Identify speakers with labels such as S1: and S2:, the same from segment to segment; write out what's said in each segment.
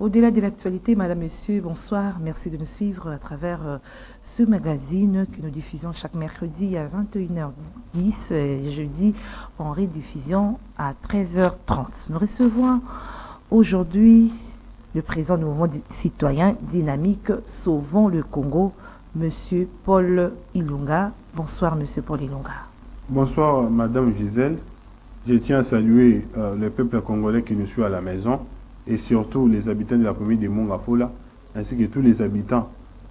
S1: Au-delà de l'actualité, Madame, Monsieur, bonsoir. Merci de nous suivre à travers euh, ce magazine que nous diffusons chaque mercredi à 21h10 et jeudi en rediffusion à 13h30. Nous recevons aujourd'hui le président du mouvement citoyen dynamique Sauvons le Congo, Monsieur Paul Ilunga. Bonsoir, Monsieur Paul Ilunga.
S2: Bonsoir, Madame Gisèle. Je tiens à saluer euh, le peuple congolais qui nous suit à la maison et surtout les habitants de la commune de Mongafola, ainsi que tous les habitants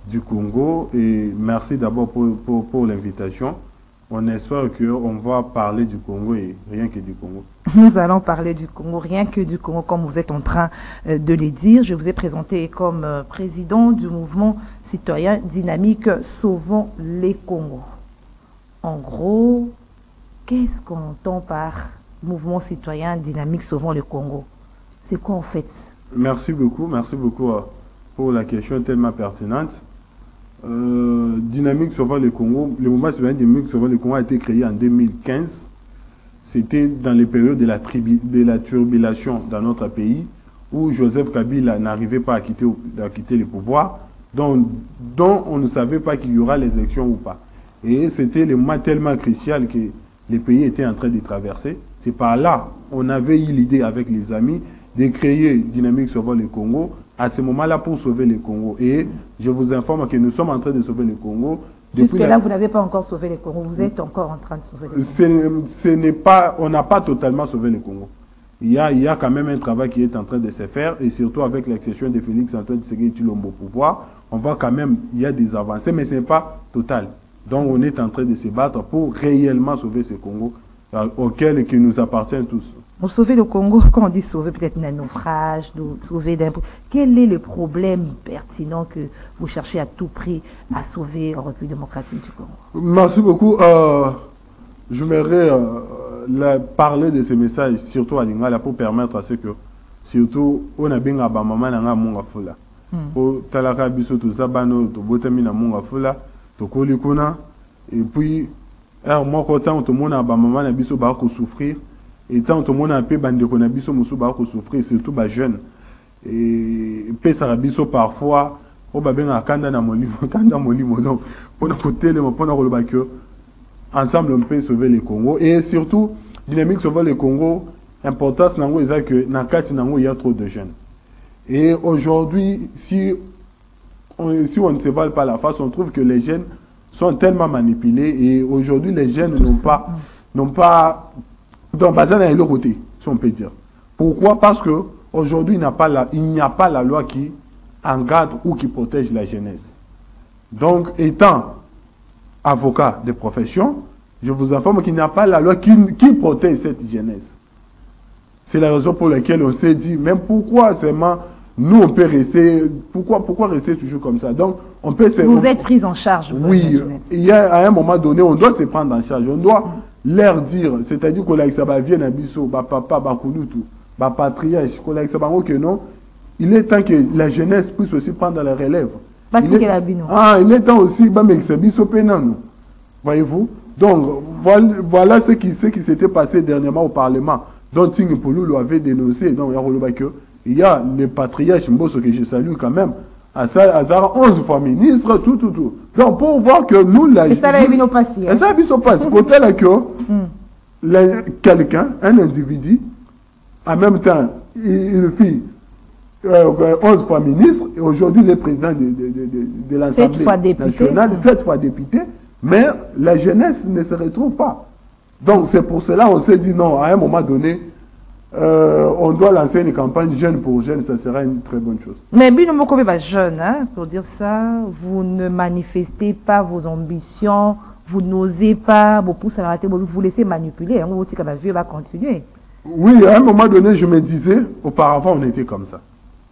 S2: du Congo. Et merci d'abord pour, pour, l'invitation. On espère qu'on va parler du Congo et rien que du Congo.
S1: Nous allons parler du Congo, rien que du Congo, comme vous êtes en train euh, de le dire. Je vous ai présenté comme euh, président du mouvement citoyen dynamique Sauvons les Congos. En gros, qu'est-ce qu'on entend par mouvement citoyen dynamique Sauvons le Congo C'est quoi en fait?
S2: Merci beaucoup, merci beaucoup euh, pour la question tellement pertinente. Euh, dynamique Sauvons le Congo, le mouvement citoyen dynamique Sauvons le Congo a été créé en 2015. C'était dans les périodes de la, de la turbulation dans notre pays où Joseph Kabila n'arrivait pas à quitter, à quitter le pouvoir, dont, dont on ne savait pas qu'il y aura les élections ou pas. Et c'était le moment tellement crucial que les pays étaient en train de traverser. C'est par là, on avait eu l'idée avec les amis de créer Dynamique Sauvant le Congo à ce moment-là pour sauver le Congo. Et je vous informe que nous sommes en train de sauver le Congo.
S1: Jusque là, vous n'avez pas encore sauvé le Congo. Vous êtes encore en train de sauver le
S2: Congo. Ce n'est pas, on n'a pas totalement sauvé le Congo. Il y, a, il y a quand même un travail qui est en train de se faire, et surtout avec l'exception de Félix Antoine Tshisekedi Chilombo au pouvoir, on voit quand même il y a des avancées, mais ce n'est pas total. Donc on est en train de se battre pour réellement sauver ce Congo euh, auquel qui nous appartient tous.
S1: Pour sauver le Congo, quand on dit sauver peut-être d'un naufrage, sauver d'un... Quel est le problème pertinent que vous cherchez à tout prix à sauver en République démocratique du Congo?
S2: Merci beaucoup. Euh, je voudrais euh, parler de ces messages, surtout à Lingala, pour permettre à ce que, surtout, on a bien à Bamama na munga fula. Pour talaka biso to zabano to botami na munga fula, to koli kuna, et puis, alors moi quand tout le monde a Bamama na biso ba ko souffrir, et tant tout le monde a peu bandeko na biso musu ba ko souffrir, surtout ba jeune. Et pe sa biso parfois, o ba benga kanda na molimo, kanda molimo donc, pour na côté le pour na koloba que ensemble on peut sauver le Congo. Et surtout dynamique sauver le Congo importance nango est que na kati nango il y a trop de jeunes. Et aujourd'hui si on, si on ne se vale pas la face on trouve que les jeunes sont tellement manipulés. Et aujourd'hui les jeunes n'ont pas n'ont pas donc basé dans le côté si on peut dire pourquoi? Parce que aujourd'hui il n'y a pas la il n'y a pas la loi qui encadre ou qui protège la jeunesse donc étant avocat de profession, je vous informe qu'il n'y a pas la loi qui, qui protège cette jeunesse. C'est la raison pour laquelle on s'est dit, même pourquoi seulement nous on peut rester, pourquoi, pourquoi rester toujours comme ça? Donc on peut
S1: Vous on, êtes pris en charge.
S2: Oui, il y a à un moment donné, on doit se prendre en charge. On doit leur dire, c'est-à-dire que ça va bien à biso, ba papa, ba kulutu, ba patriarche, que non, il est temps que la jeunesse puisse aussi prendre la relève.
S1: Il est,
S2: ah, il est temps aussi, bah, mais c'est Voyez-vous? Donc, voilà, ce qui, ce qui s'était passé dernièrement au Parlement, dont Ting Poulou avait dénoncé. Donc, il y a le patriarche Mbosso que je salue quand même. À ça, à 11 fois ministre, tout, tout, tout. Donc, pour voir que nous, la
S1: Et ça va bien passer.
S2: Et ça. Côté là que quelqu'un, un individu, en même temps, une fille, euh, 11 fois ministre, et aujourd'hui le président de, de, de, de l'Assemblée nationale, 7 fois député, mais la jeunesse ne se retrouve pas. Donc c'est pour cela qu'on s'est dit non, à un moment donné, euh, on doit lancer une campagne jeune pour jeune, ça sera une très bonne chose.
S1: Mais Bino Mokobe va jeune, hein, pour dire ça, vous ne manifestez pas vos ambitions, vous n'osez pas, vous poussez à vous vous laissez manipuler, hein, vous aussi que la vie va continuer.
S2: Oui, à un moment donné, je me disais, auparavant on était comme ça.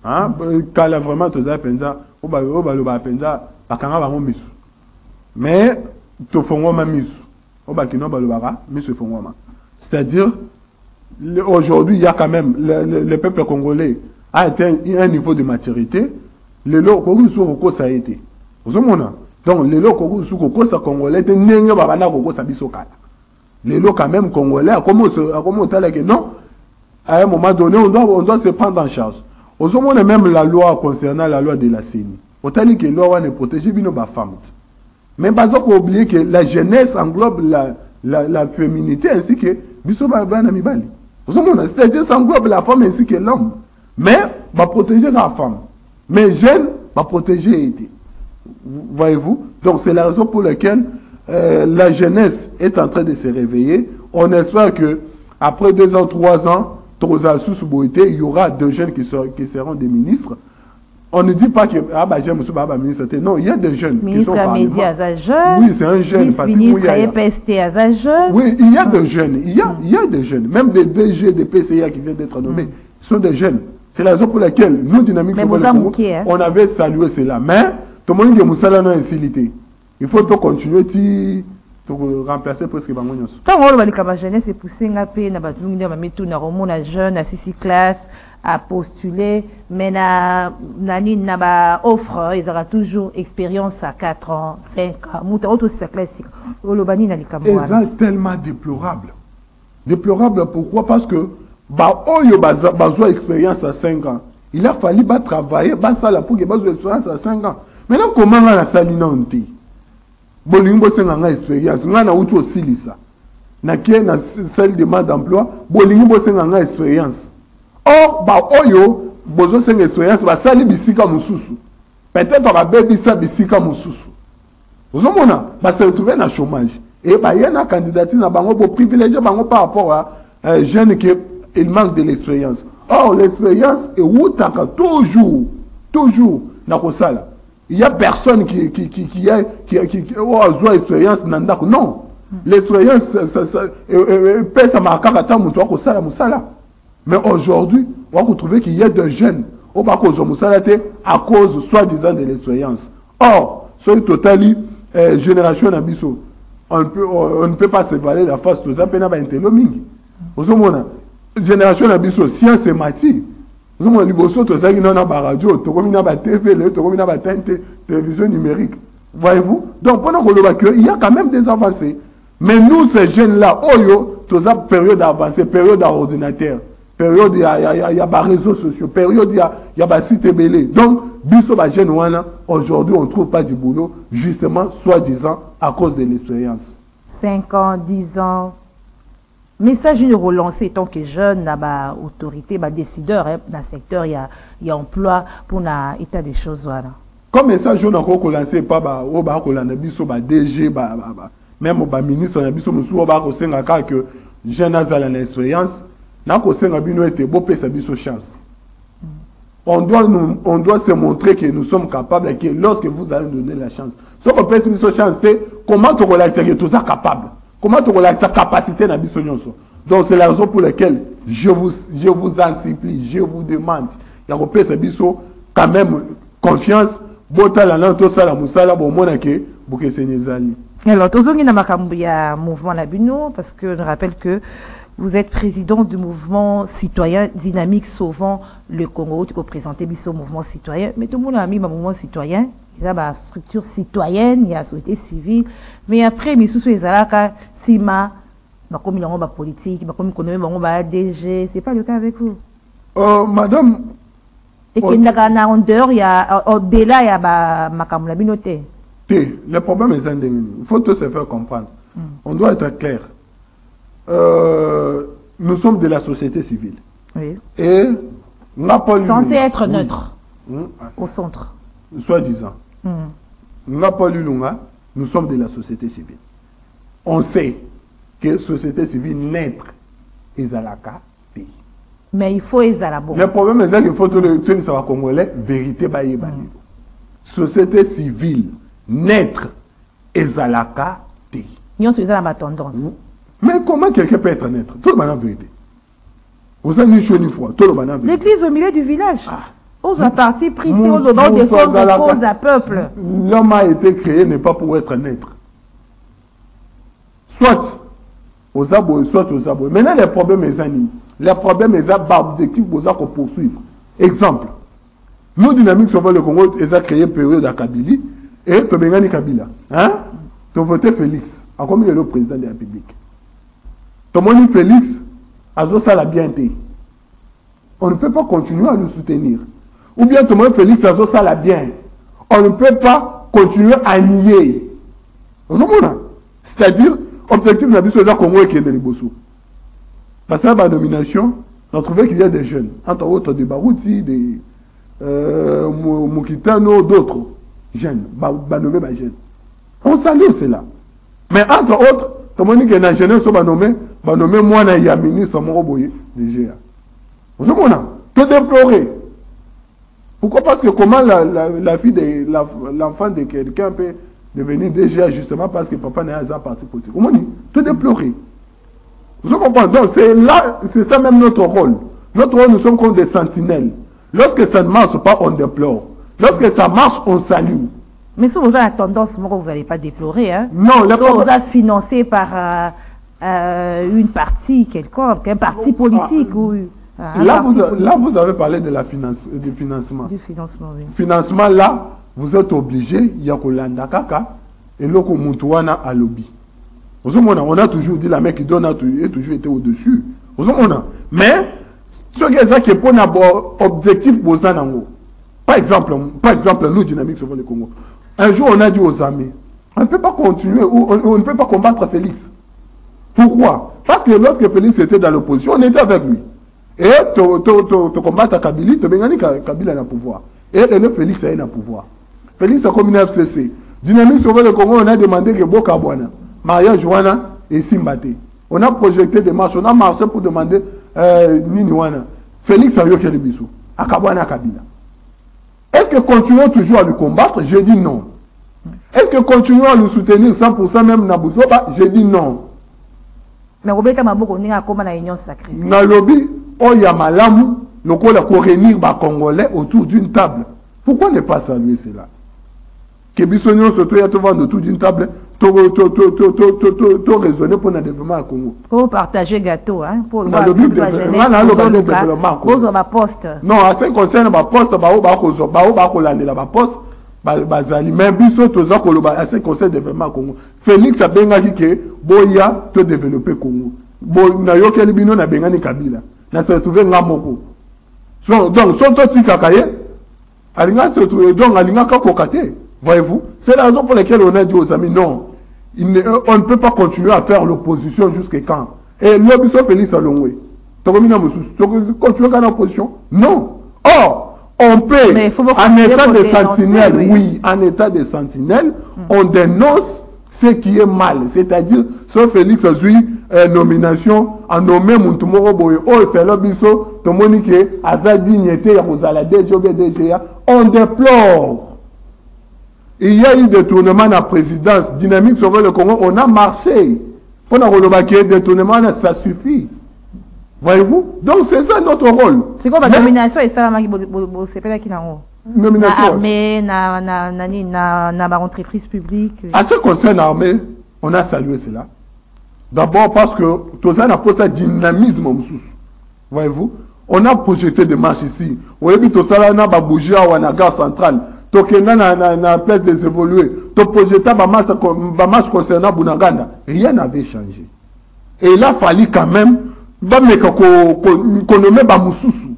S2: Hein? kala vraiment toza mpenza oyo baloba mpenza bakanga bango misu mais tofongwama misu oyo bakino balobaka misu efongwama c'est-à-dire aujourd'hui il y a quand même le, le, le peuple congolais a atteint un niveau de maturité. Lisusu kokosa ye te ozomona donc lisusu kokosa congolais kokosa biso kala. Lelo quand même congolais akomi otala ke non? À un moment donné on doit, on doit se prendre en charge. Ozomona même la loi concernant la loi de la CENI otali ke loi wana eprotege bino bafemme te mais baza oublier que la jeunesse englobe la, la, la féminité ainsi que biso bana c'est-à-dire ça englobe la femme ainsi que l'homme. Mais baprotege la femme. Mais jeune baprotege été voyez-vous? Donc c'est la raison pour laquelle euh, la jeunesse est en train de se réveiller. On espère que après deux ans trois ans il y aura deux jeunes qui, seront, qui seront des ministres on ne dit pas que ah bah j'aime ce baba ministre non il y a des jeunes
S1: ministre
S2: qui sont
S1: média à jeune
S2: oui c'est un jeune
S1: ministre EPST à jeune
S2: oui il y a des jeunes il y a il y a des jeunes. Même des DG des PCA qui viennent d'être nommés mm. sont des jeunes. C'est la raison pour laquelle nous dynamiques
S1: hein.
S2: on avait salué cela. Mais tout le monde dit insilité il faut continuer ti remplacer presque bango nyonso.
S1: Ntango oloba likaba jeunesse epusenga mpe na bato mingi nde bamituna komona jeune asisi classe à postuler, mais na, na, na ba offre, toujours expérience à 4 ans, 5 ans. Mouta auto c'est classique. Olobani na.
S2: C'est tellement déplorable. Déplorable pourquoi? Parce que ba oyo baza bazo expérience à 5 ans. Il a fallu ba travailler, ba sala pour que bazo expérience à 5 ans. Maintenant comment na sali na onti bolingi bosenga nga expérience nga na uti osilisa nakie na salle demande d'emploi? Bolingi bosenga nga expérience or baoyo bozosenga expérience basali bisika mosusu. Peut-être babebisa bisika mosusu. Ozomona base retrouve na chômage. E baye na candidature na bango boprivilégie bango par rapport à euh, jeune que il manque de l'expérience. Or l'expérience ewutaka toujours toujours na kosala. Il y a personne qui qui qui qui a qui qui oyo azwa expérience na ndako. Non. L'expérience epesamaka kaka ta moto akosala mosala Mais aujourd'hui, on va retrouver qu'il y a des jeunes au bas à cause soi-disant de l'expérience. Or, sur le total, euh, génération Nabiso, on, peut, on, on ne peut pas se valer la face de ça, mais on peut mingi. Génération Nabiso, science et matière. ozomona liboso tozalaki nano na baradio tokomi na batv leo tokomi na batente télévision numérique voyez-vous donc mpona koloba que il y a quand même des avancées mais nous ces jeunes là oyo toza période avancée période à ordinateur période ya, ya, ya, ya baréseaux sociaux période ya, ya basite ebele donc biso bajeune wana aujourd'hui on trouve pas du boulot justement soi-disant à cause de l'expérience.
S1: 5 ans 10 ans. Message une relancé tant que jeune na ba autorité ba décideur hein, dans secteur ya, ya emploi pour na état des choses wana
S2: comme message oyo nakoki kolanse pa oyo bakolanda biso ba dg ba, ba, ba, même baministre na biso mosusu oh, oyo bakosengaka ke jeune azala na expérience nakosenga bino ete bopesa biso chance. On doit, nous, on doit se montrer que nous sommes capables et que lorsque vous allez nous donner la chance soki opesi biso chance te comment tokolakisa ke toza capable comment tokolakisa capacité na biso nyonso. Donc c'est la raison pour laquelle je vous, je vous en supplie je vous demande ya kopesa biso quand même confiance botala nano tosala mosala bomona ke bokeseni ezali.
S1: Alors tozongi na makambo ya mouvement na parce que je rappelle que Vous êtes président du mouvement citoyen dynamique sauvant le Congo. Tu peux présenter ce mouvement citoyen. Mais tout le monde a mis un mouvement citoyen. Il y a une structure citoyenne, il y a la société civile. Mais après, il y a SIMA, il y a politique, il y a DG. Ce n'est pas le cas avec vous.
S2: Euh, madame.
S1: Et qu'il y a en dehors, il y a au-delà, il y a ma communauté.
S2: Le problème est indéniable. Il faut tout se faire comprendre. Mm. On doit être clair. Euh, nous sommes de la société civile.
S1: Oui.
S2: Et Napoli.
S1: Censé être neutre. Mmh. Au centre.
S2: Soi-disant. Mmh. Napoli Lunga, nous sommes de la société civile. On sait que société civile naître Ezalaka pays.
S1: Mais il faut Ezalabo.
S2: Le problème est qu'il faut que le sur congolais, vérité baye mmh. Société civile naître Ezalaka pays.
S1: Nous sommes ma tendance. Mmh.
S2: Mais comment quelqu'un peut être naître Tout le monde a vérité. Vous avez ni chaud ni froid. Tout le monde a vérité.
S1: L'église au milieu du village. Ah. Aux a parti pris au nom des forces de cause à peuple.
S2: L'homme a été créé n'est pas pour être naître. Soit aux abois, soit aux abois. Maintenant, les problèmes sont animés. Les problèmes sont objectif pour qu'on poursuivre. Exemple. Nous, Dynamique Sauveur le Congo, ils ont créé une période à Kabili et Tobengani Kabila. Hein? Tu as voté Félix. Encore il est le président de la République tomoni félix azosala bien te on ne peut pas continuer à le soutenir. Ou bien Thomas Félix Azo ça la bien. On ne peut pas continuer à nier. C'est-à-dire, objectif de la vie social Congo qui est de Liboso. Parce que la nomination, on a trouvé qu'il y a des jeunes, entre autres des Barouti, des euh, Moukitano, d'autres jeunes, nommés bah, jeunes. On salue cela. Mais entre autres, comme on dit que les jeunes sont nommés, nommés moi, il y a ministre, mon boye. Vous savez, tout déploré. Pourquoi? Parce que comment la, la, la fille de l'enfant de quelqu'un peut devenir DGA justement parce que papa n'est pas parti politique? Comment dit? Tout déploré. Vous comprenez Donc c'est là, c'est ça même notre rôle. Notre rôle, nous sommes comme des sentinelles. Lorsque ça ne marche pas, on déplore. Lorsque ça marche, on salue.
S1: Mais si vous avez la tendance, vous n'allez pas déplorer. Hein?
S2: Non,
S1: si vous êtes financé par euh, euh, une partie quelconque, un parti politique ou...
S2: Euh, là, vous, là, vous avez parlé de la finance, du financement.
S1: Du financement, oui.
S2: Financement, là, vous êtes obligé, il y a Kolanda Kaka, et là, Mutuana à lobby. On a toujours dit la mec qui donne a toujours été au-dessus. Mais, ce qui est pour un objectif, par exemple, par exemple, nous, Dynamique sur le Congo, un jour, on a dit aux amis, on ne peut pas continuer, on, ne peut pas combattre Félix. Pourquoi? Parce que lorsque Félix était dans l'opposition, on était avec lui. Et tu combattre Kabila, tu as Kabila le pouvoir. Et le Félix a le pouvoir. Félix a comme une FCC. Dynamique sur le Congo, on a demandé que Boka Boana, Maria Joana et Simbate. On a projeté des marches, on a marché pour demander euh, Nini Wana. Félix a eu Bisou. À Kabwana Kabila. Est-ce que continuons toujours à le combattre? J'ai dit non. Est-ce que continuons à le soutenir 100% même Nabouzoba J'ai dit non.
S1: Mais Robert Maboko pas comme la union sacrée.
S2: Nalobi, Malamu, les Congolais autour d'une table. Pourquoi ne pas saluer cela Que Bissonion se trouve autour d'une table, tout raisonner pour le développement au Congo.
S1: Pour partager gâteau, hein, pour le
S2: développement.
S1: Pour la poste.
S2: Non, qui concerne la poste, la poste, bazali mais biso toza koloba à ce conseil développement congo. Félix abengaki ke boya to développer congo. Nayokeli bino nabengani kabila. Na se retrouve nga moko. Donc so totikaka ye alinga se retrouve donc alingaka koka te. Voyez-vous? C'est la raison pour laquelle on a dit aux amis non ne, on ne peut pas continuer à faire l'opposition jusqu'à quand? Et lo biso félix alongwe tokomi na mosusu tokontinue kaka na opposition? Non. Or on peut, en état de sentinelle, oui. en état de sentinelle, mm. on dénonce ce qui est mal. C'est-à-dire, sauf Félix Zui, euh, nomination, a nommé Moutoumoro Boye, oh, c'est là, biso, dignité, Rosala, DGB, DGA, on déplore. Il y a eu des tournements à la présidence, dynamique sur le Congo, on a marché. Pour la détournement, ça suffit. Voyez-vous Donc c'est ça notre rôle.
S1: C'est quoi la nomination et ça, c'est pas qui n'a
S2: Nomination.
S1: Armée, na, na, na, na, na, na entreprise publique.
S2: À ce qui concerne l'armée, on a salué cela. D'abord parce que tout ça n'a pas ça dynamisme Voyez-vous On a projeté des marches ici. Vous voyez, tout ça là, on a bougé à la gare centrale. tokenda na, na, na place des évolués toprojeta bamarche concernant bunaganda rien n'avait changé et il a fallu quand même bameka konome bamosusu.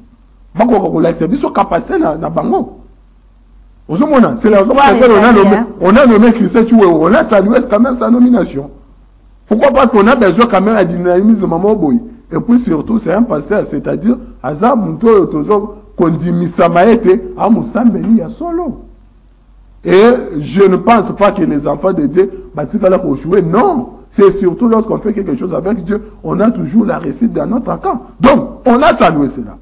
S2: Bakoka kolakisa biso capacité na, na bango. Ozomona on a nommé on a nommé Christian Choué on a salué quand même sa nomination? Pourquoi? Parce qu'on a besoin quand même dynamisme et puis surtout c'est un pasteur c'est-à-dire aza muntu oyo tozo kondimisama ete amosambeli ya solo. Et je ne pense pas que les enfants de Dieu batikala kojouer non C'est surtout lorsqu'on fait quelque chose avec Dieu, on a toujours la réussite dans notre camp. Donc, on a salué cela.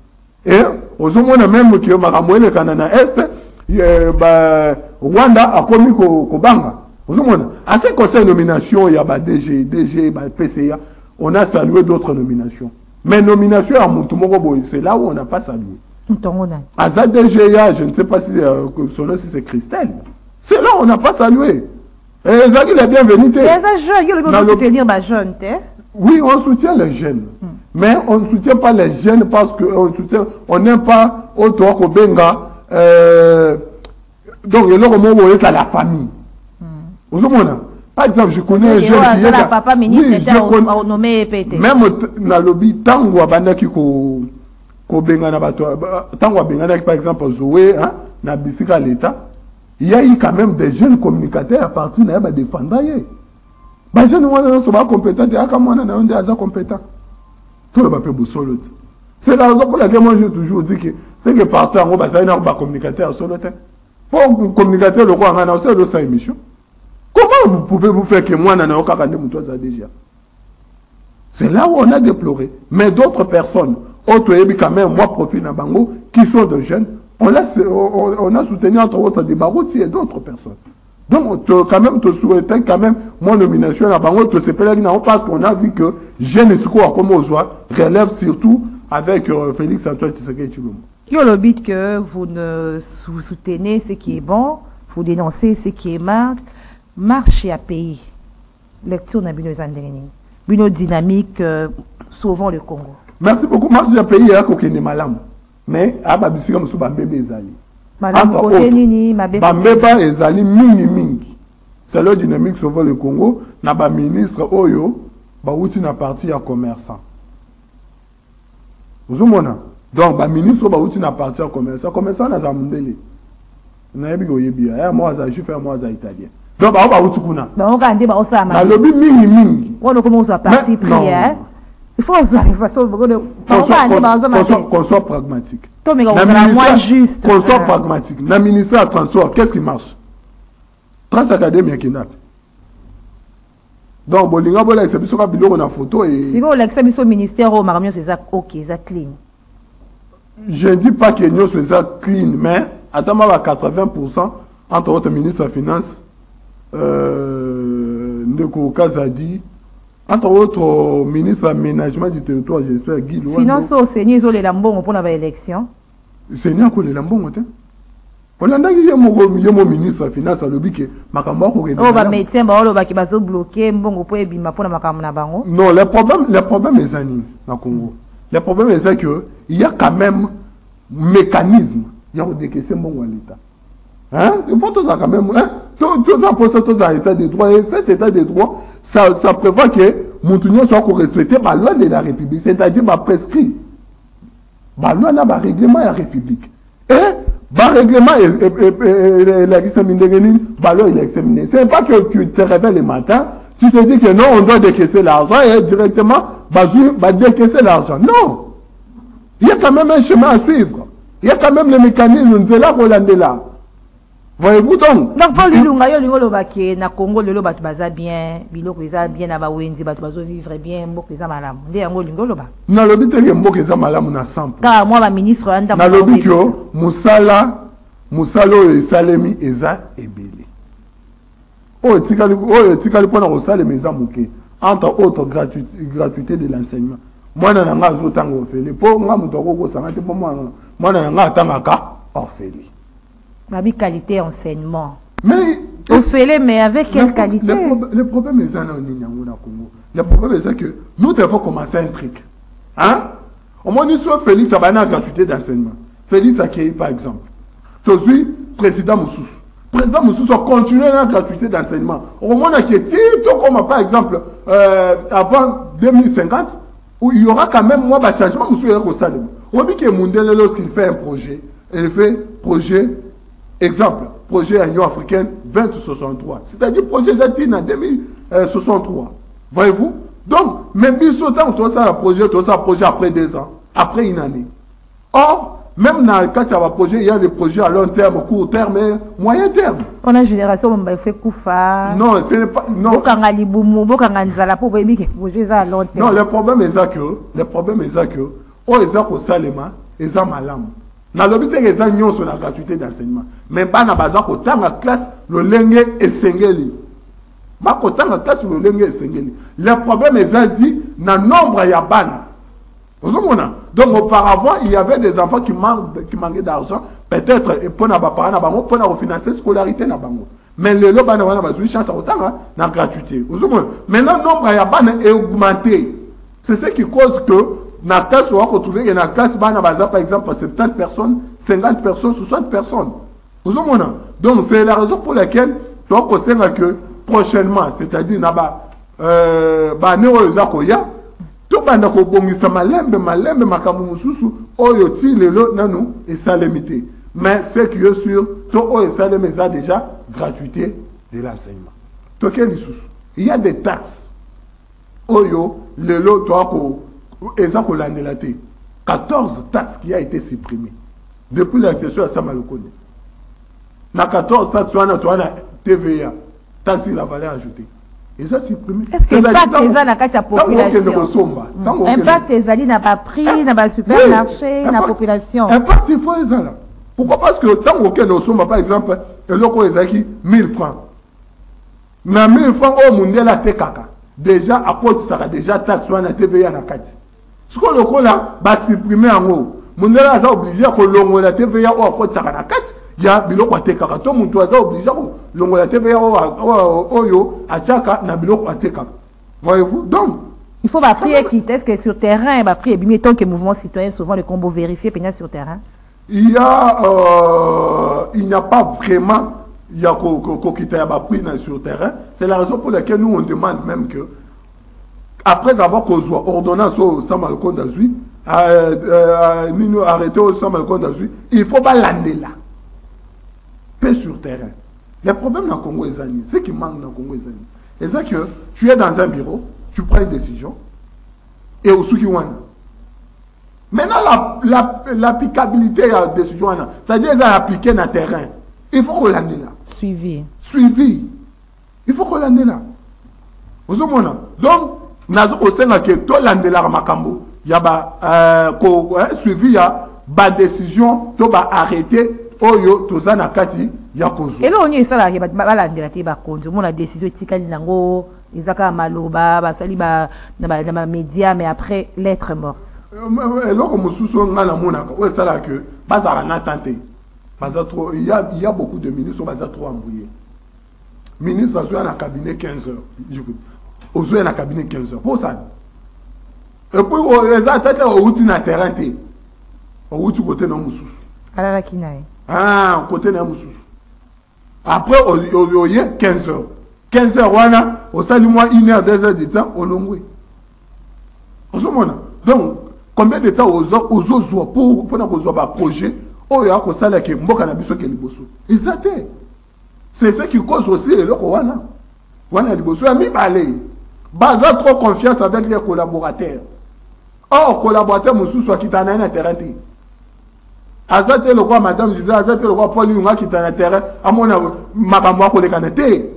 S2: Et, aux hommes, même que Maramouele Kanana Est, bah, Rwanda a commis Kobanga. Aux hommes, à ce conseil nomination, il y a bah, DG, DG, bah, PCA, on a salué d'autres nominations. Mais nomination à Moutoumoro, c'est là où on n'a pas salué. À DGA, je ne sais pas si euh, son nom c'est Christelle. C'est là où on n'a pas salué. Ezalaki la bienvenue
S1: jeune
S2: oui on soutient les jeunes. Hmm. mais on ne soutient pas les jeunes parce que on soutient on n'aime pas oyo toa kobenga euh, donc eloko moko boye eza la famille. Hmm. ozomona par exemple je connais un jeune qui est oui, je connais, même nalobi ntango abandaki ko kobengana bato ntango abenganaki par exemple zoe hein, na bisika l'état il y a eu quand même des jeunes communicateurs à partir na ye badefenda ye bajeune wana nyonso bacompétent te aka mwana na yo nde aza compétent. Toloba mpe bosolo te c'est la raison pour laquelle moi j'ai toujours dit que c'est que parti yango bazali na bacommunicateur solo te po communicateur lokola ngai na osala osa émission comment vous pouvez vous faire que kaka nde moto aza déjà? C'est là où on a déploré. Mais d'autres personnes autres quand même moi profil na bango qui sont de jeunes on, laisse, on, on a soutenu entre autres des Barouti et d'autres personnes donc te, quand même te souhaitais quand même mon nomination na bango te nango parce qu'on a vu que jeune esiko akoma ozwa relève surtout avec euh, Félix Antoine Tshisekedi Tshilombo
S1: Yo le but que vous ne sou- soutenez ce qui est bon, vous dénoncez ce qui est mal, marche à pays. Lecture na bino ezandenge nini. Bino dynamique euh, sauvons le Congo.
S2: merci beaucoup marche ya pays eya kokende malamu mais aya babisika mosusu bambeba ezali. Bambeba ezali mingimingi le dynamique sauve le congo na baministre oyo bauti na parti ya commerçant. Ozomona donc baministre oyo bauti na parti ya commerçant. Commerçant naza mondele nayebi koyebi ya. Ya mo aza juif ya mo aza italien. Donc bao bauti kuna?
S1: Bango
S2: nalobi mingimingi
S1: il faut ozwa façon
S2: qu'on soit pragmatique.
S1: Moins juste
S2: qu'on soit pragmatique. Na ministère ya transport qu'est-ce qui marche? Trace académie akenda pe donc bolinga bolakisa biso ka biloko na photo
S1: sikoyo olakisa biso ministère oyo makambo nyonso eza ok eza clean.
S2: Je ne dis pas que nyonso eza clean mais ata ma ba 80 pourcent entre autres ministre ya finance euh, ndeko kazadi entre autres ministre ya aménagement du territoire j'espère guy Luando.
S1: finance oyo seni ezolela mbongo mpona baélection
S2: seni akolela mbongo te olandaki ye moko ye mo ministre ya finance alobi ke makambo akokende
S1: oyo
S2: malamu.
S1: bamédecin baolobaki bazobloke mbongo mpo ebima mpona makambo na bango
S2: Non, le problème, le problème Nini, na Congo. Le problème que il y a quand même mécanisme. Il y a décaissé mon à l'État. Hein? Il faut tout ça quand même. Hein? Tout, tout ça pour ça, tout ça, état de droit. Et cet état de droit, ça, ça prévoit que Moutounion soit respecté par la loi de la République, c'est-à-dire par prescrit. Par loi, par règlement de la République. Et, par règlement, par loi, il est examiné. C'est pas que tu te réveilles le matin, tu te dis que non, on doit décaisser l'argent et directement, bah, bah, décaisser l'argent. Non! Il y a quand même un chemin à suivre. Il y a quand même le mécanisme de la Rolandela. Voyez-vous donc
S1: donc mpo lilunga yo olingi olobaki na congo lelo bato baza bien biloko eza bien na bawenzi bato bazovivre bien mboka eza malamu nde yango olingi oloba
S2: nalobi te ke mboka na sample
S1: kaka mwa baministre oya
S2: nalobi ke mosala mosala oyo esalemi eza ebele oyo etikali oyo etikali mpona kosalema eza moke entre autres gratu- gratuité de l'enseignement mwana na nga azotanga orfeli mpo nga moto akokosanga te mpo mwana na nga atangaka orfeli
S1: babi qualité enseignement
S2: mais
S1: ofele mais avec
S2: Le
S1: quelle qualité
S2: le, prob- le problème est ça dans le Congo. Le problème est ça que nous devons commencer un truc. Hein? Au moins, nous sommes Félix a une gratuité d'enseignement. Félix accueilli par exemple. Je suis président Moussous. Président Moussous a continué la gratuité d'enseignement. Au moins, qui est comme par exemple euh, avant 2050, où il y aura quand même moi bah, changement Moussous salon. On dit que Mundele lorsqu'il fait un projet, il fait projet Exemple, projet Union africaine 2063. C'est-à-dire projet Zatine en 2063. Voyez-vous? Donc, même si tout ça, le projet, tout ça, projet après deux ans, après une année. Or, même dans le cas de projet, il y a des projets à long terme, court terme et moyen terme.
S1: mpona génération momba efe kufa
S2: Non, ce n'est pas. Non, le problème est que, le problème est ça que, malamu nalobi te eza nyonso na gratuité d'enseignement. Mais bana baza kotanga classe lolenge esengeli. Bakotanga classe lolenge esengeli. Le problème eza dit na nombre ya bana. Ozomona? Donc auparavant il y avait des enfants qui, manquent, qui manquaient d'argent peut-être mpona baparent na bango mpona kofinancer scolarité na bango. Mais lelo bana wana bazwi chance ya na gratuité. Ozomona? Maintenant nombre ya bana augmenté. C'est ce qui cause que na classe owa kotrouve ke na classe bana baza par exemple 70 personnes 50 personnes 60 personnes. Ozomona donc c'est la raison pour laquelle tokosenga que prochainement c'est-à-dire na ba euh, bane oyo eza koya tobanda kobongisa malembe malembe makambo mosusu oyo ti lelo nanu esalemi te mais ce qui est sûr to oyo esalemi eza déjà gratuité de l'enseignement. Toke lisusu il y a des taxes. Oyo lelo toako eza kolandela te. 14 taxes qui a été supprimé depuis l'accession ya sama lokoni na 14 taxes wana towana tva taxe la valeur ajoutée. Eza supprimé.
S1: Impact eza na kati ya
S2: populationokende kosomba
S1: impact ezali na baprix na basupermarché na population.
S2: impact il faut ezala pourquoi? Parce que ntango okende osomba par exemple eloko oyo ezalaki 1000 francs. Na 1000 francs oyo mondele atekaka déjà akotisaka déjà taxe wana tva na kati sikoyo lokola basupprime yango. Mondele aza oblige kolongola tva oyo akotisaka na kati ya biloko atekaka. To moto aza oblige kolongola tva oyo atiaka na biloko atekaka. Voyez-vous? Donc
S1: il faut baprix équité. Est-ce que sur terrain baprix ebimi tant que mouvement citoyen souvent le combo vérifié sur terrain?
S2: Il y a euh, il n'y a pas vraiment il y a kokita ya baprix sur terrain. C'est la raison pour laquelle nous on demande même que après avoir kozwa ordonnance oyo samalokonda azwi nini arrêté oyo samalokonda azwi il faut balandela paix sur terrain. Le problème dans le Congo est ce qui manque dans le Congo est c'est que tu es dans un bureau, tu prends une décision, et au Sukiwana. Maintenant, l'applicabilité la, la, de la décision, c'est-à-dire appliquée dans le terrain. Il faut là.
S1: Suivi.
S2: Suivi. Il faut qu'on l'ait là. Vous avez Donc, nazo osenga ke to landela makambo ya ba euh, ko suivi ya ba décision to ba arrêter oyo toza na kati ya kozwa
S1: eloko nini esalaka balandela te bakonzi omona décision etikali nango eza kaka maloba basali na bamédia mais après lettre morte.
S2: Eloko mosusu ngai namonaka oyo esalaka ke bazalaka na tan te baza trop il y a, il y a beaucoup de ministres oyo baza trop embrouillé ministre azoya na cabinet 15 heures ozoya na cabinet 15 heures. Mpo osani epuis eza tete outi na terrain te. Outi kote na mosusu
S1: alalaki na ye.
S2: Ah, côté na mosusu après oye 15 heures. 15 heures wana osali mwa une heure deux heures de temps olongwe ozomona. Donc combien de temps ozozwa mpona kozwa baprojet oyo akosalaki mboka na biso ke liboso. Eza te c'est ce qui cause aussi eloko wana. Wana liboso ya mibale baza trop confiance avec les collaborateurs. Or collaborateur mosusu akita na ye na terrain te aza te lokwa madame gisele aza te lokwa paul yunga akita na terrain amona makambo akolekana te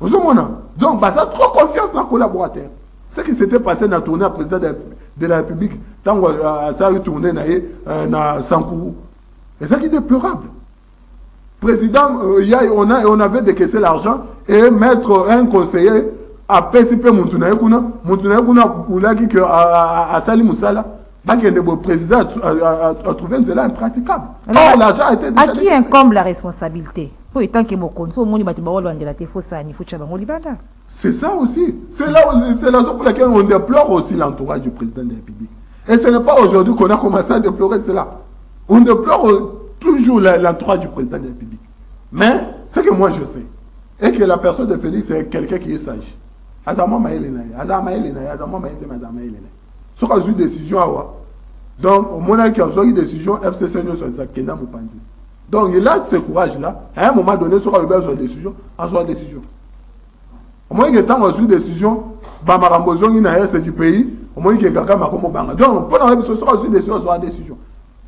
S2: ozomona donc baza trop confiance na collaborateur. Ce qui s'était passé na tournée ya président de, la république ntango asalaki tournée na ye na sankuru ezalaki déplorable président euh, ya, on, a, on avait décaissé l'argent et mettre un conseiller apesi mpe mutu na ye kuna mutu na ye kuna akulaki ke asali mosala bakende président a trouvé nzela impraticable. Or l'argent a été
S1: à qui incombe la responsabilité? Po omoni bato baolandela te fosani fotya bango libanda
S2: c'est ça aussi. C'est la raison pour laquelle on déplore aussi l'entourage du président de la République. Et ce n'est pas aujourd'hui qu'on a commencé à déplorer cela. On déplore toujours l'entourage du président de la République. Mais ce que moi je sais et que la personne de Félix c'est quelqu'un qui est sage ye azama mayele na azama mayele azwi décision awa donc fcc donc il a ce courage là à un moment donné soki alobi azwa décision azwa décision. Omoniki ntango azwi décision bamakambo ezongi na este du pays. Banga. Donc so soki azwi décision azwa décision.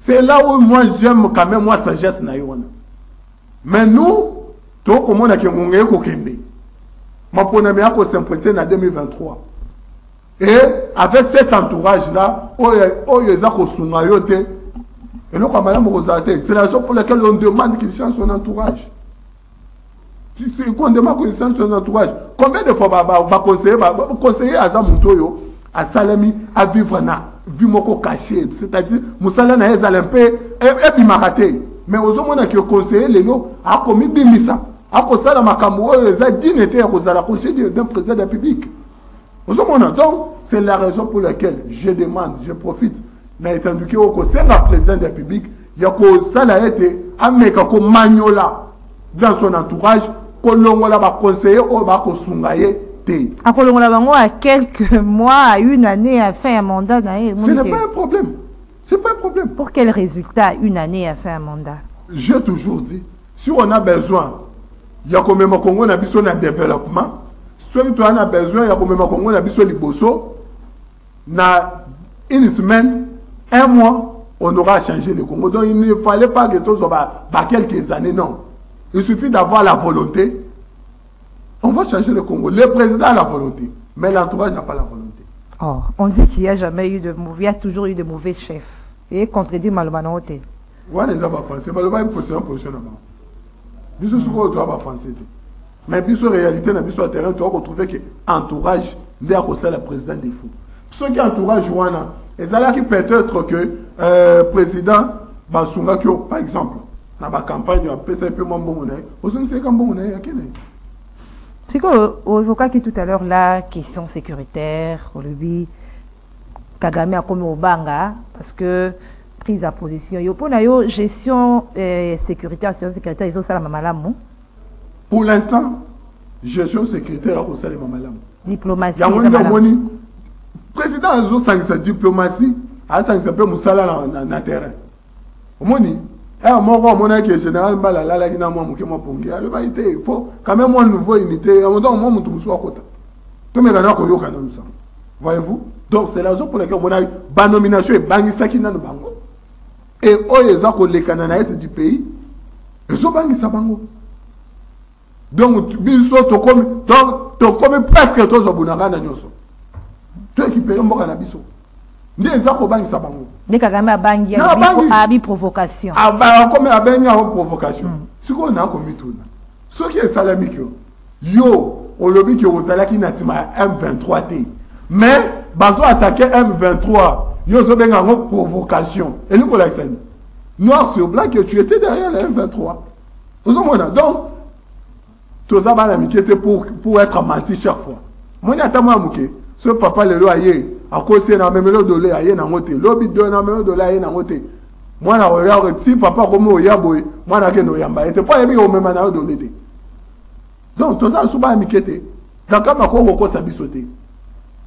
S2: C'est là où moi j'aime quand même moi sagesse na ye wana mais nous tokomonaki ngonga ye kokende maponami ya kosimplete na 2023 et avec cet entourage là oyo eza kosunga yo te eloko ya malamu c'est la raison pour laquelle on demande qu'il change son entourage. Qu'on demande qu'il change son entourage combien de fois baconseiller conseiller aza motu oyo asalemi avivre na vie moko caché c'est-à-dire mosala na ye ezala mpe ebimaka te mais ozomonaki conseiller lelo akomi bimisa akosala makambo oyo eza dine te ya kozala conseiller d'un président de la république. Ozomona donc c'est la raison pour laquelle je demande je profite na etanduki oyo kosenga président de la république ya kosala ete ameka komanyola dans son entourage kolongola baconseiller oyo bakosunga ye te.
S1: Akolongola bango à quelques mois à une année à fin ya mandat na ye
S2: ce n'est pas un problème. C'est pas un problème.
S1: Pour quel résultat une année a fait un mandat?
S2: J'ai toujours dit, si on a besoin, il y a même un Congo n'a besoin de développement. Si on a besoin, il y a quand même un Congo n'a besoin de liboso. Na une semaine, un mois, on aura changé le Congo. Donc il ne fallait pas que tout soit quelques années, non. Il suffit d'avoir la volonté. On va changer le Congo. Le président a la volonté, mais l'entourage n'a pas la volonté.
S1: Oh, on dit qu'il n'y a jamais eu de mauvais, il y a toujours eu de mauvais chefs. Et contredit Malobana Ote.
S2: wana eza bafrançais baloba position position na bango biso sikoyo toya bafrançais te mais biso réalité na biso ya terrain toya kotrouve ke entourage nde akosala président de fou soki entourage wana ezalaki peut-être que euh, président basungaki yo par exemple na bacampagne apesaki mpe mwa mbongo na ye ozongisaka mbongo na ye
S1: C'est qu'on évoquait tout à l'heure la question sécuritaire, au lobby, Kagame a commis au banga, parce que prise à position. Yo pour yo gestion euh, sécuritaire, gestion sécuritaire, ils ont ça la mamalamu.
S2: pour l'instant gestion sécuritaire akosalema malamu
S1: Diplomatie.
S2: yango nde
S1: malamu.
S2: omoni président azosangisa diplomatie azosangisa mpe mosala na, na, na terrain omoni ere moko omonaki général mbala alalaki na mwa moke mwa pongi alobaki te il faut quand même mwa nouveau unité donc mwa moto mosu akota tomekana koyokana lusango voyez-vous? Donc c'est la raison pour laquelle omonaki banomination ebangisaki nano bango e oyo eza kolekana na este du pays ezobangisa bango. Donc biso tokomi donc tokomi presque tozobunaka na nyonso. Toékipere mboka na biso nde eza kobangisa bango.
S1: Dès Kagame a bangi,
S2: Na bangi.
S1: a bi provocation.
S2: akomi abengi yango provocation. Sikoyo nakomituna soki esalamiki yo yo olobi ke ozalaki na nsima ya m23 te mais bazoatake m23 yo ozobenga yango provocation. Elingi kolakisa nini noir sur blanc que tu étais derrière le m23 ozomona donc toza bana mike te pour, pour être menti chaque fois. Moni ata mwa moke so papa lelo aye akosi ye na memelo dole aye nango te lobi do na memelo dole aye nango te mwana oya ti papa akomi oya boye mwana akende oyamba ye te mpo ayebi omema na yo dole te. Donc toza lisu bana mike te dakama ko kokosa biso te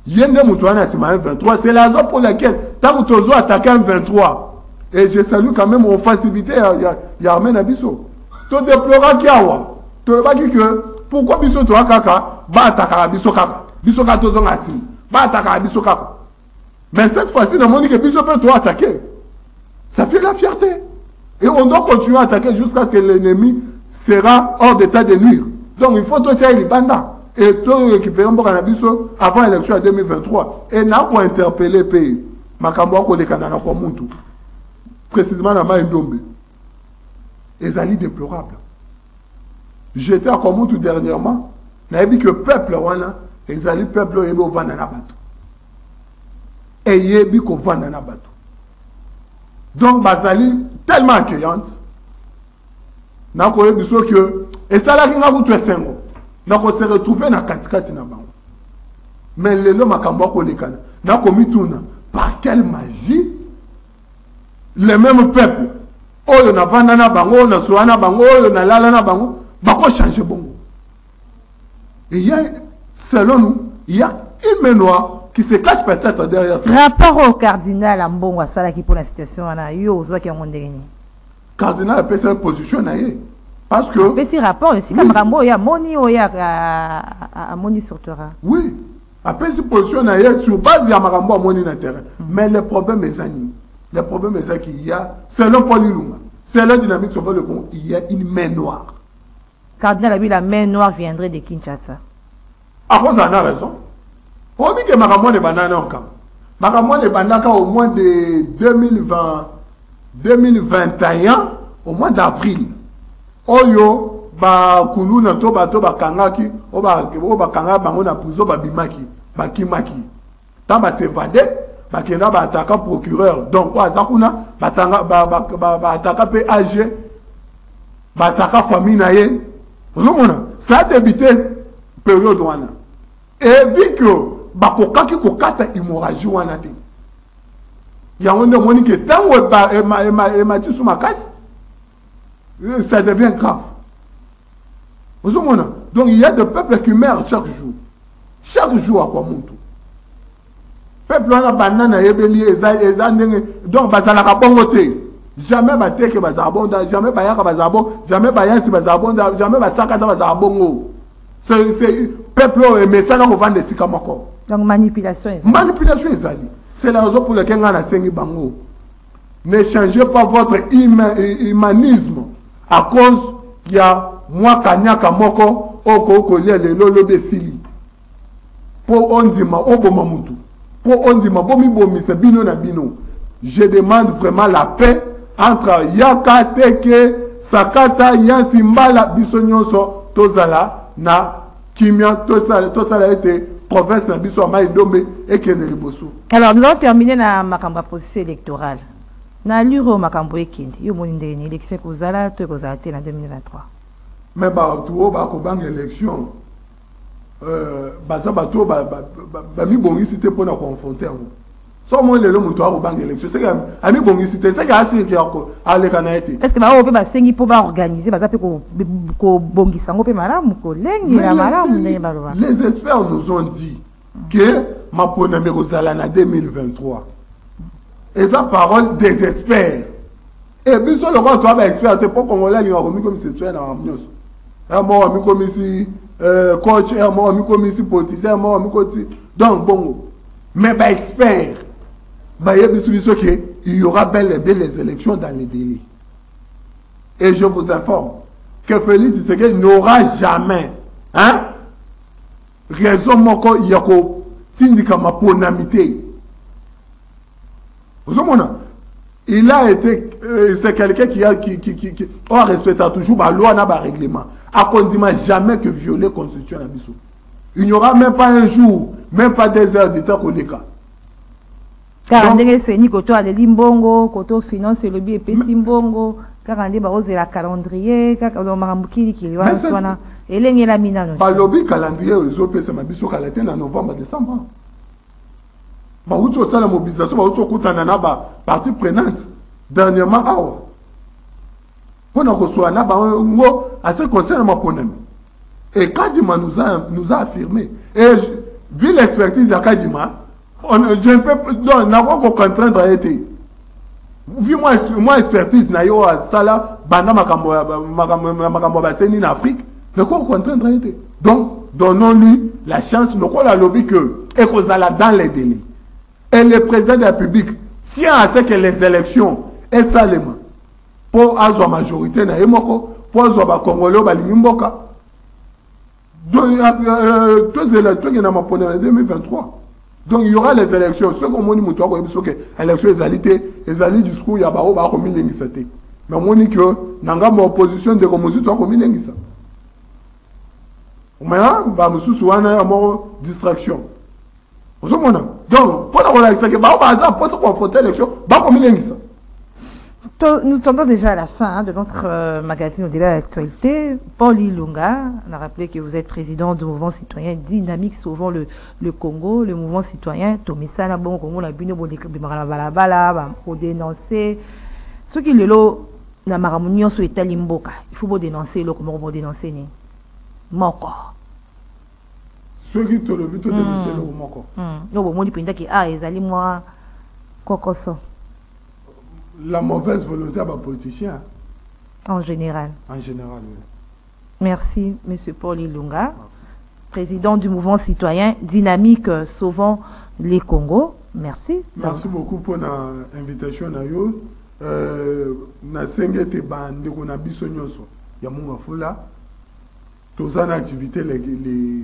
S2: ye nde moto wana nsima ya 23 c'est la raison pour laquelle ntango tozo attaque m 23 et je salue quand même offensivité ya, ya, ya armée na biso todeploraki awa tolobaki ke pourquoi biso toya kaka baatakaka biso kaka? Biso kaka tozonga nsima baatakaka biso kaka. Mais cette fois-ci namoni ke biso mpe toatake ça fait la fierté. Et on doit continuer à attaquer jusqu'à ce que l'ennemi sera hors d'état de nuire. Donc il faut totia libanda et torécupérer mboka na biso avant élection ya 2023 et nakointerpele mpe makambo akolekana na kwa mutu précisément na mai ndombe ezali déplorable j'étais à komutu dernièrement. Nayebi que peuple wana ezali peuple oyo yebi ovanda na bato eyebi kovanda na bato donc bazali tellement accueillante. Nakoyebi soki esalaki nga kutu esengo nakose retrouve na katikati na bango. Mais lelo makambo akolekana nakomituna par quelle magie le même peuple oyo navanda na bango oyo na bango oyo nalala na bango bakochange bongo. Il y a selon nous il y a une main noire qui se cache peut-être derrière ça.
S1: Rapport au cardinal Ambongo asalaki pour la situation wana yo ozwaki yango ndenge nini
S2: cardinal apesa position na ye parce que
S1: apesi rapport esika
S2: Oui.
S1: makambo oyo amoni oyo a- a- a- amoni sur terrain
S2: oui. Apesi position sur base ya makambo amoni na terrain mais le problème eza nini le problème eza qu'il y a selon paul ilunga selon dynamique sauveur le congo il y a une main noire.
S1: Cardinal abi la main noire viendrait de kinshasa.
S2: Akozala na raison. Oyebi ke makambo wana ebandaka na okama makambo wana ebandaka au mois de 2020 2021 au mois d'avril oyo bakununa to bato bakangaki oyo bakanga bango na prizo babimaki bakimaki. Ntan basevade bakenda baataka procureur. Donc oyo aza kuna baataka mpe ag baataka famille na ye. Ozomona sa debite periode wana. Evi ke bakokaki kokata imoragi wana te. Yango nde omoniki ntango ematisu makasi ça devient grave. Donc il y a des peuples qui meurent chaque jour. Chaque jour akwa mutu peuple wana banda nayebeli eza eza ndenge donc bazalaka bongo te. Jamais bateke bazala bongo jamais bayaka bazala bongo jamais bayansi bazala bongo jamais basakata bazala bongo. Peuple oyo emesana kovanda esika moko.
S1: Donc manipulation ezali.
S2: manipulation ezali. C'est la raison pour laquelle ngai nasengi bango. Ne changez pas votre humanisme à cause ya mwa kanyaka moko oyo kokolia lelo olobi esili mpo ondima oboma mutu mpo ondima bomibomisa bino na bino. Je demande vraiment la paix entre yaka sakata yansi mbala biso nyonso tozala na kimia tosala tosala ete province na biso ya mai ndombe ekende liboso.
S1: Alors nous allons terminer na makambo ya processus électoral na lure oyo makambo ekende. Yo omoni ndenge ni élection ekozala to ekozala te na 2023
S2: me bato oyo bakobanga élection euh, baza bato oyo bamibongisi te mpona konfronte yango. So moi lelo moto akobanga élection seke amibongisi te seke asiki aleka na ye te.
S1: Que baoyo mpe basengi mpo baorganize baza mpe kobongisa yango mpe malamu kolengela malamu ndenge baloba.
S2: les experts nous ont dit que maponami ekozala na 2023 eza parole des experts e biso lokola toa baexpert te mpo congolais alingaka komikomisa expert na makambo nyonso ya moko amikomisi coach ya moko amikomisi politicien moko amikoti donc bongo mais baexpert bayebisi biso ke il y aura bel et bien les élections dans les délais. Et je vous informe que Félix Tshisekedi n'aura jamais hein, raison moko ya kotindika maponami te ozomona il a été euh, c'est quelqu'un qui a qui qui qui, qui on respecte toujours ba loi na ba règlement. Akondima jamais que violer constitution na biso il n'y aura même pas un jour même pas des heures d'état koleka
S1: kaka ndenge eseni koto aleli mbongo koto finance elobi epesi mbongo kaka nde bakozela calendrier kaka makambo kilikili wana wana elengelami nano.
S2: Balobi calendrier oyo ezopesama biso kala te na novembre décembre bauti osala mobilisation bauti okutana na bapartie prenante dernièrement awa. Mpona kozwa na bango ase concerne maponami et kadima nous a, nous a affirmé. Et vu l'expertise ya kadima on, je ne peux non nako kocontraindre ye te vu moi expertise na ye oyo asala banda makambo ya baseni na afrique nako kocontraindre ye te donc donnons lui la chance lokola alobi que ekozala dans les délais Et le président de la République tient à ce que les élections esalema mpo azwa majorité na ye moko mpo azwa bakongole oyo balingi mboka. Tozela tokenda mapone na 2023 donc il y aura les élections. Soki omoni moto akoyebi soki élection ezali te ezali discours ya baoyo bakomilengisa te. Mais omoni ke na ngambo ya opposition ndeko mosusu akomilengisa mais bamosusu wana ya moko distraction ozomona donc mpona kolakisaki bao baza mposa konfronte élection bakomilengisa
S1: Nous sommes déjà à la fin hein, de notre euh, magazine au-delà de l'actualité. Paul Ilunga, on a rappelé que vous êtes président du mouvement citoyen dynamique sauvant le, le Congo, le mouvement citoyen Tomisa bon Congo la bino balabala pour dénoncer ce qui le lot na maramunyo so etali mboka. Il faut dénoncer le comment dénoncer ni moko.
S2: Soki tolobi todenonse eloko moko.
S1: No bomoni mpendaki a ezali mwa kokoso.
S2: La mauvaise volonté ya bapoliticien
S1: en général.
S2: En général oui.
S1: merci monsieur paul ilunga. Président du mouvement citoyen dynamique sauvant les congo. Merci.
S2: Merci beaucoup mpona invitation na yo. Euh, nasengi ete bandeko na biso nyonso ya mongafula. Toza na activité les, les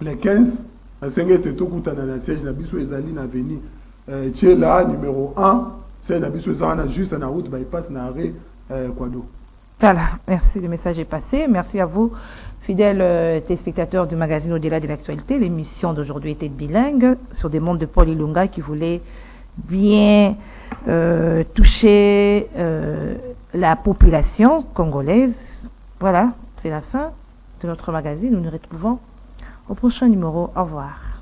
S2: les 15 nasengi ete tokutana na siège na biso ezali na veni euh, tiela numéro 1 siège na biso eza juste na route bypass na arrêt euh, kwado
S1: voilà merci le message est passé. Merci à vous fidèles euh, téléspectateurs du magazine au-delà de l'actualité. L'émission d'aujourd'hui était bilingue sur des mondes de Paul Ilunga qui voulait bien euh, toucher euh, la population congolaise. Voilà c'est la fin de notre magazine. Nous nous retrouvons au prochain numéro. Au revoir.